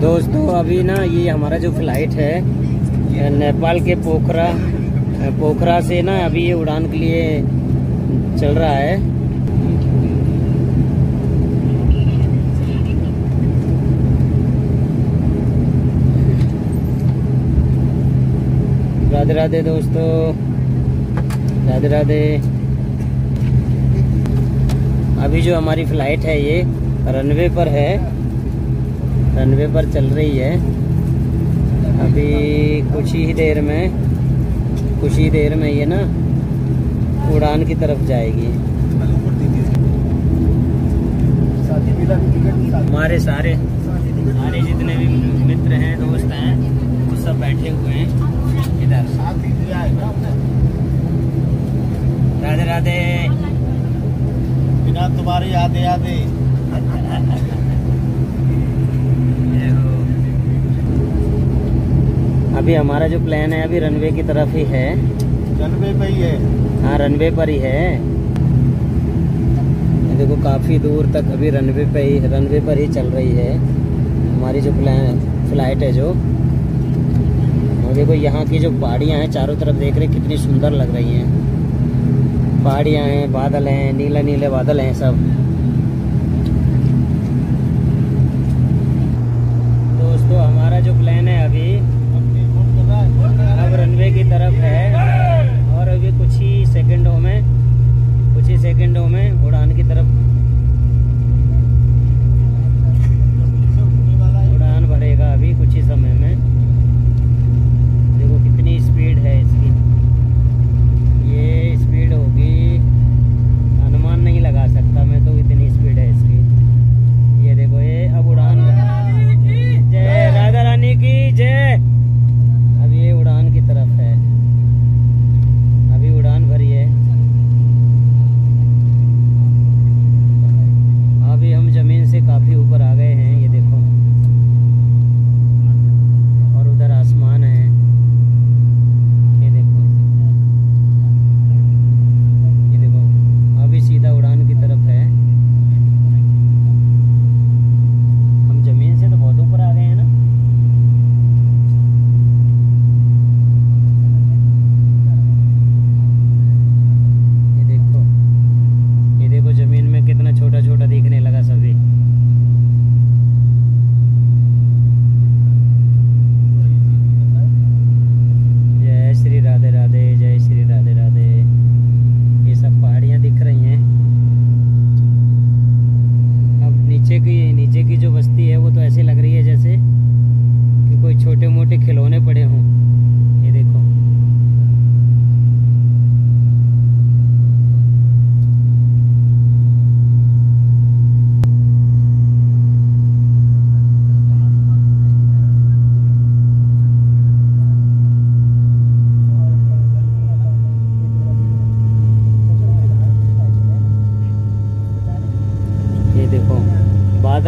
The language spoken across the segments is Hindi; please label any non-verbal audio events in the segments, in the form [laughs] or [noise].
दोस्तों, अभी ना ये हमारा जो फ़्लाइट है, नेपाल के पोखरा पोखरा से ना अभी ये उड़ान के लिए चल रहा है। राधे राधे दोस्तों, राधे राधे। अभी जो हमारी फ़्लाइट है ये रनवे पर है। रनवे पर चल रही है। अभी कुछ ही देर में कुछ ही देर में ये ना उड़ान की तरफ़ जाएगी। हमारे सारे हमारे जितने भी मित्र हैं दोस्त हैं वो सब बैठे हुए हैं। इधर। राधे राधे। बिना तुम्हारी यादें यादें। [laughs] अभी हमारा जो प्लान है अभी रनवे की तरफ़ ही है। रनवे पे ही है। हाँ रनवे पर ही है। देखो काफ़ी दूर तक अभी रनवे पे ही रनवे पर ही चल रही है। हमारी जो प्लान फ़्लाइट है जो। और देखो यहाँ की जो पहाड़ियाँ हैं चारों तरफ़ देख रहे कितनी सुंदर लग रही हैं। पहाड़ियाँ हैं बादल हैं नीले नीले बादल हैं सब।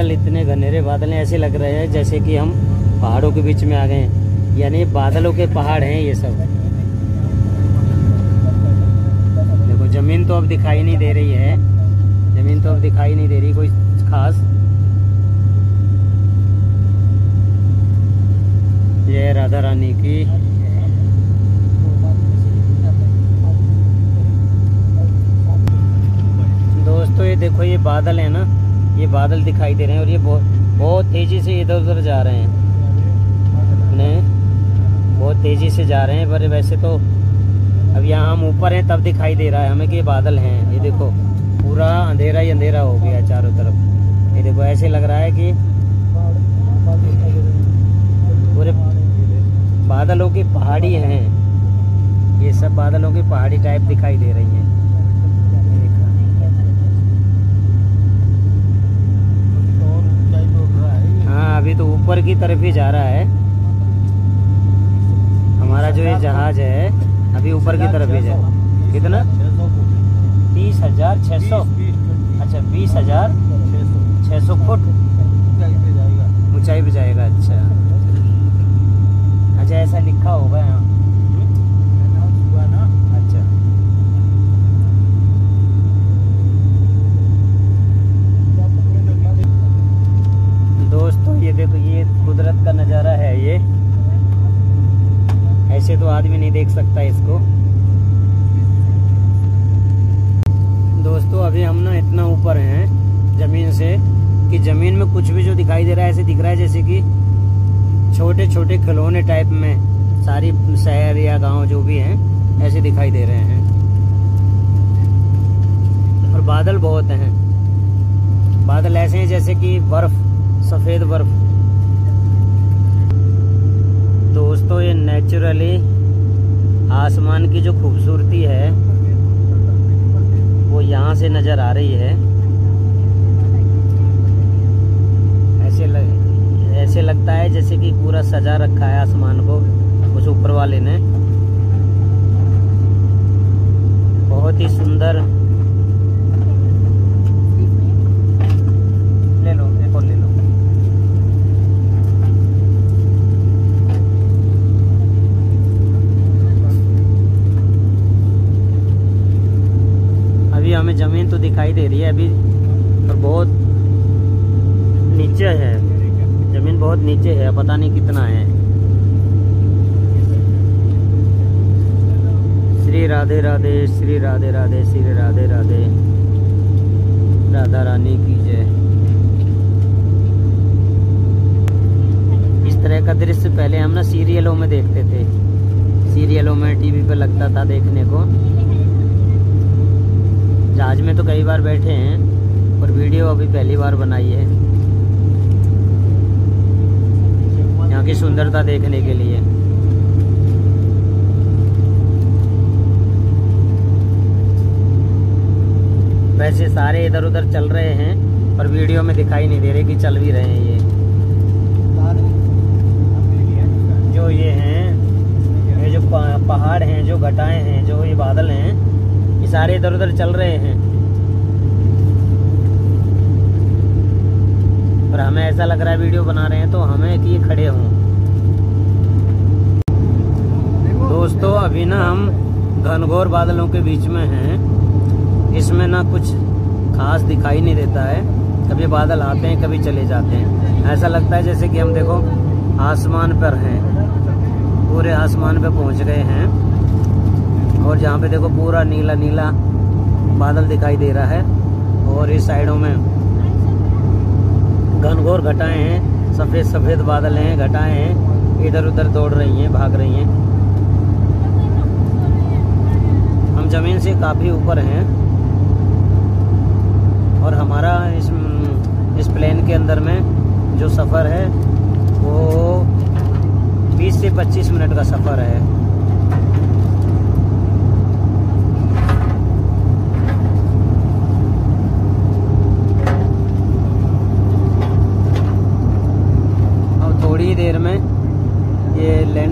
बादल इतने घनेरे बादल ऐसे लग रहे हैं जैसे कि हम पहाड़ों के बीच में आ गए हैं। यानी बादलों के पहाड़ हैं ये सब। देखो, ज़मीन तो अब दिखाई नहीं दे रही है। ज़मीन तो अब दिखाई नहीं दे रही कोई खास। जय राधा रानी की दोस्तों, ये देखो, ये बादल है ना। ये बादल दिखाई दे रहे हैं और ये बहुत बहुत तेज़ी से इधर उधर जा रहे हैं। अपने बहुत तेज़ी से जा रहे हैं, पर वैसे तो अब यहाँ हम ऊपर हैं, तब दिखाई दे रहा है हमें कि ये बादल हैं। ये देखो, पूरा अंधेरा ही अंधेरा हो गया चारों तरफ़। ये देखो, ऐसे लग रहा है कि पूरे बादलों की पहाड़ी हैं। ये सब बादलों की पहाड़ी टाइप दिखाई दे रही हैं हाँ अभी तो ऊपर की तरफ़ ही जा रहा है। हमारा जो ये जहाज़ है, अभी ऊपर की तरफ़ ही जा रहा कितना? तीस हज़ार छह सौ। अच्छा बीस हज़ार छह सौ फुट। ऊंचाई पे जाएगा अच्छा। अच्छा ऐसा लिखा होगा यहाँ अच्छा दोस्तों ये ये देखो ये कुदरत का नज़ारा है ये ऐसे तो आदमी नहीं देख सकता इसको। दोस्तों, अभी हम ना इतना ऊपर हैं ज़मीन से कि ज़मीन में कुछ भी जो दिखाई दे रहा है, ऐसे दिख रहा है जैसे कि छोटे छोटे खिलौने टाइप में सारी शहर या गाँव जो भी हैं, ऐसे दिखाई दे रहे हैं। और बादल बहुत हैं। बादल ऐसे हैं जैसे कि बर्फ़, सफ़ेद बर्फ़। दोस्तों, ये नेचुरली आसमान की जो खूबसूरती है वो यहाँ से नज़र आ रही है। ऐसे लग, ऐसे लगता है जैसे कि पूरा सजा रखा है आसमान को उस ऊपर वाले ने। बहुत ही सुंदर अभी हमें ज़मीन तो दिखाई दे रही है अभी, पर बहुत नीचे है। ज़मीन बहुत नीचे है, पता नहीं कितना है। श्री राधे राधे, श्री राधे राधे, श्री राधे राधे। राधा रानी की जय। इस तरह का दृश्य पहले हम ना सीरियलों में देखते थे। सीरियलों में टीवी पर लगता था देखने को। जहाज़ में तो कई बार बैठे हैं और वीडियो अभी पहली बार बनाई है। यहाँ की सुंदरता देखने के लिए। वैसे सारे इधर उधर चल रहे हैं, पर वीडियो में दिखाई नहीं दे रहे कि चल भी रहे हैं ये। जो ये हैं, ये जो पहाड़ हैं, जो घटाएँ हैं, जो ये बादल हैं सारे इधर उधर चल रहे हैं। पर हमें ऐसा लग रहा है वीडियो बना रहे हैं तो हमें कि ये खड़े हों। दोस्तों अभी ना हम घनघोर बादलों के बीच में हैं। इसमें ना कुछ खास दिखाई नहीं देता है। कभी बादल आते हैं कभी चले जाते हैं। ऐसा लगता है जैसे कि हम देखो आसमान पर हैं। पूरे आसमान पर पहुँच गए हैं। और जहाँ पे देखो पूरा नीला नीला बादल दिखाई दे रहा है और इस साइडों में घनघोर घटाएँ हैं, सफ़ेद सफ़ेद बादल हैं, घटाएँ हैं, इधर उधर दौड़ रही हैं, भाग रही हैं। हम ज़मीन से काफ़ी ऊपर हैं और हमारा इस इस प्लेन के अंदर में जो सफ़र है वो 20 से 25 मिनट का सफ़र है अब थोड़ी ही देर में ये लैंड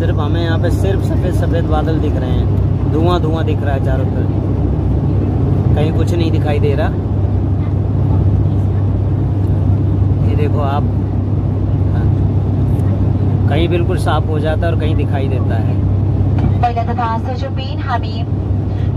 सिर्फ़ हमें यहाँ पे सिर्फ़ सफ़ेद सफ़ेद बादल दिख रहे हैं। धुआँ धुआँ दिख रहा है चारों तरफ़। कहीं कुछ नहीं दिखाई दे रहा। ये देखो आप हाँ। कहीं बिल्कुल साफ़ हो जाता है और कहीं दिखाई देता है।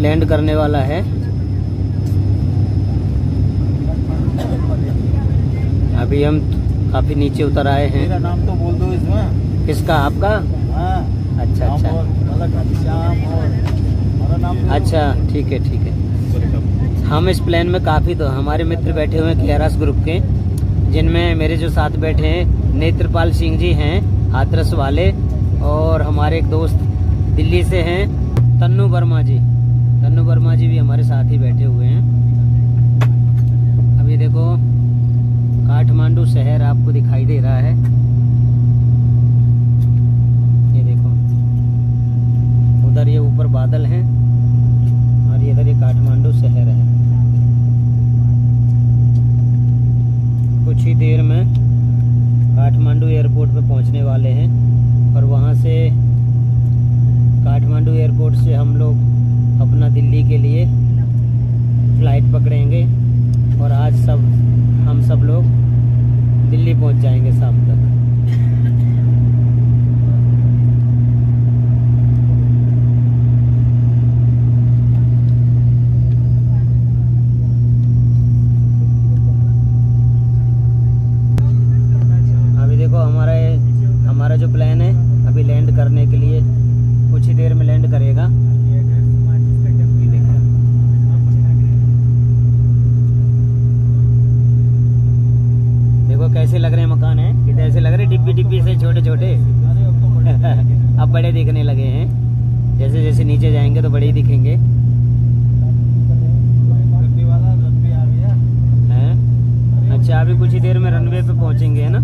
लैंड करने वाला है। अभी हम काफ़ी नीचे उतर आए हैं। मेरा नाम तो बोल दो इसमें। किसका आपका? हाँ। अच्छा अच्छा। और नाम अच्छा ठीक है ठीक है। हम इस प्लान में काफ़ी तो हमारे मित्र बैठे हुए हैं केरास ग्रुप के जिनमें मेरे जो साथ बैठे हैं नेत्रपाल सिंह जी हैं हाथरस वाले और हमारे एक दोस्त दिल्ली से हैं तन्नू वर्मा जी। तन्नू वर्मा जी भी हमारे साथ ही बैठे हुए हैं। अभी देखो, काठमांडू शहर आपको दिखाई दे रहा है ये देखो उधर ये ऊपर बादल हैं और इधर ये काठमांडू शहर है कुछ ही देर में काठमांडू एयरपोर्ट पे पहुँचने वाले हैं और वहाँ से काठमांडू एयरपोर्ट से हम लोग अपना दिल्ली के लिए फ़्लाइट पकड़ेंगे और आज सब हम सब लोग दिल्ली पहुँच जाएँगे शाम तक अभी देखो हमारा ये हमारा जो प्लान है अभी लैंड करने के लिए कुछ ही देर में लैंड करेगा ये देखो। देखो कैसे लग रहे हैं मकान है कितने ऐसे लग रहे हैं डिब्बी डिब्बी से छोटे छोटे [laughs] अब बड़े दिखने लगे हैं। जैसे जैसे नीचे जाएँगे तो बड़े ही दिखेंगे। अच्छा अभी कुछ ही देर में रनवे पे पहुँचेंगे, है ना?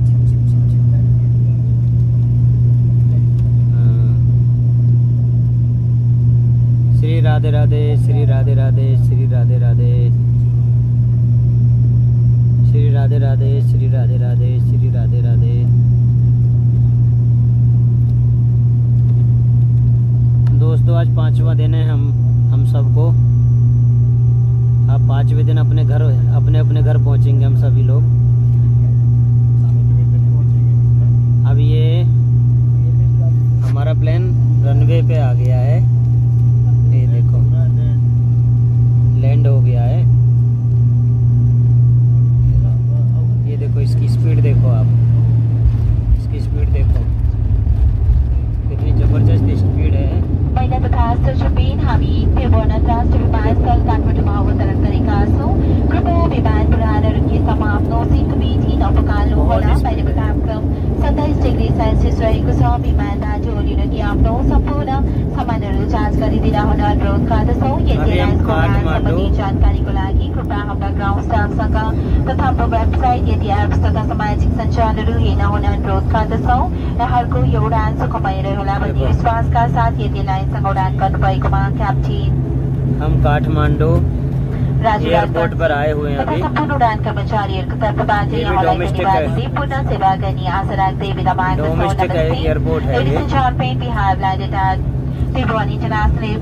हाँ। श्री राधे राधे, श्री राधे राधे, श्री राधे राधे। श्री राधे राधे, श्री राधे राधे, श्री राधे राधे। दोस्तों, आज पांचवा दिन है हम हम सबको। आप पांचवे दिन अपने घर, अपने अपने घर पहुँचेंगे हम सभी लोग। अब ये हमारा प्लान रनवे पे आ गया है ये देखो लैंड हो गया है ये देखो इसकी स्पीड देखो आप इसकी स्पीड देखो कितनी ज़बरदस्त स्पीड है महिला तथा सचिव हामी त्रिभुवन अन्तर्राष्ट्रिय विमानस्थल काठमाडौँमा अवतरण गरेका छौँ कृपया विमान पुरानो रुकिएसम्म आफ्नो सिटको पिठी नपकाल्नुहोला बाहिरको तापक्रम सत्ताइस डिग्री सेल्सियस रहेको छ विमानमा जोडिनु कि आफ्नो सम्पूर्ण सामानहरू जाँच गरिदिन हुन अनुरोध गर्दछौँ यदि अभी हम एयरलाइन्सको उडान काठमाडौँ- सम्बन्धी जानकारीको लागि कृपया हाम्रा ग्राउन्ड स्टाफसँग तथा हाम्रो वेबसाइट यदि एप्स तथा सामाजिक सञ्जालहरू हेर्न हुन अनुरोध गर्दछौँ भन्ने विश्वासका साथ यदि लाइनसँग उडान गर्नुभएकोमा क्याप्टेन हम काठमांडू एयरपोर्ट पर आए हुए हैं अभी। सम्पूर्ण उडान कर्मचारीहरूको तर्फबाट यहाँलाई domestic धन्यवाद है। दिँदै सेवा गर्ने आशा राख्दै बिदा माग्दछौँ Domestic ये।